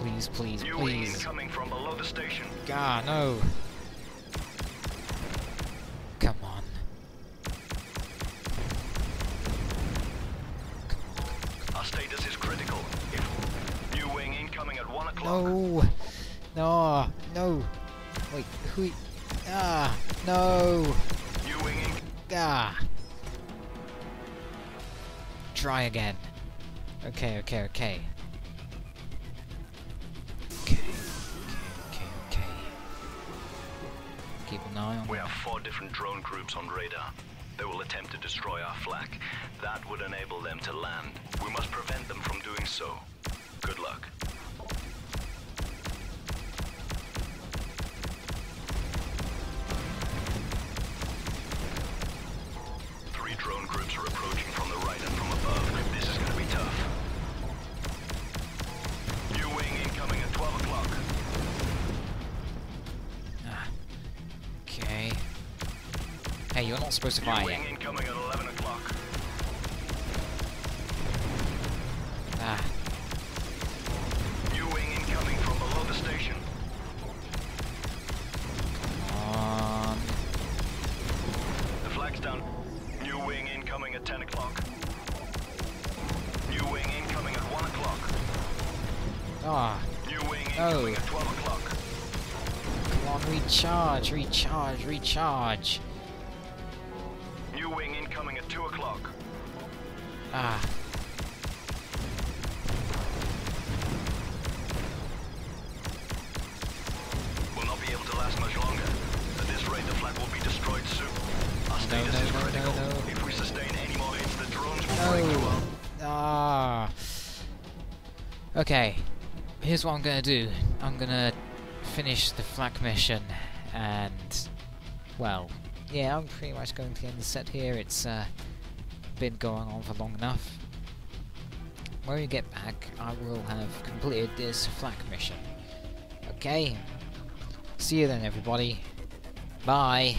please, please, New please. incoming from below the station. God, no. Come on. Our status is critical. If new wing incoming at one o'clock. No! No! No! Wait, who? Ah! No! New wing in Ah! Try again. Okay, okay. Okay, Keep an eye on We have four different drone groups on radar. They will attempt to destroy our flak. That would enable them to land. We must prevent them from doing so. Good luck. Three drone groups are approaching from the right and from above. Hey, you're not supposed to fire yet. incoming at 11 o'clock. Ah. New wing incoming from below the station. Come on. The flak's down. New wing incoming at 10 o'clock. New wing incoming at 1 o'clock. Ah. New wing Oh. at 12 o'clock. Come on, recharge, recharge, recharge. Incoming at 2 o'clock. Ah. Will not be able to last much longer. At this rate, the flak will be destroyed soon. Our status no, is no, no, critical. no. If we sustain any more hits, the drones will break through our... Ah. Okay. Here's what I'm gonna do. I'm gonna finish the flak mission and well, yeah, I'm pretty much going to end the set here. It's uh, been going on for long enough. When we get back, I will have completed this flak mission. Okay. See you then, everybody. Bye.